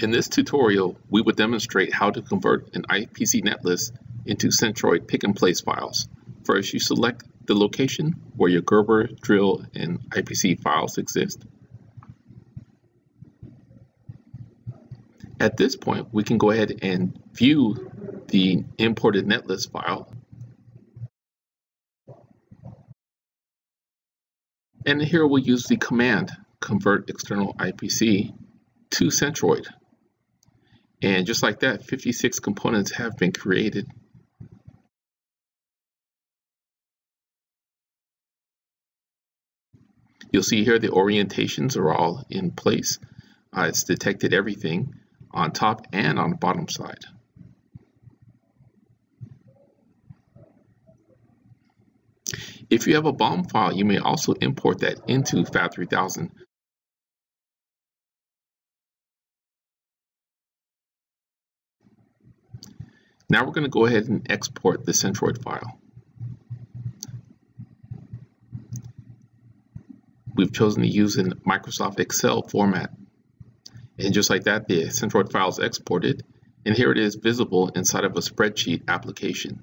In this tutorial, we will demonstrate how to convert an IPC netlist into Centroid pick-and-place files. First, you select the location where your Gerber, drill, and IPC files exist. At this point, we can go ahead and view the imported netlist file. And here we'll use the command convert external IPC to Centroid. And just like that, 56 components have been created. You'll see here the orientations are all in place. Uh, it's detected everything on top and on the bottom side. If you have a BOM file, you may also import that into FAB3000 Now we're going to go ahead and export the Centroid file. We've chosen to use in Microsoft Excel format. And just like that, the Centroid file is exported, and here it is visible inside of a spreadsheet application.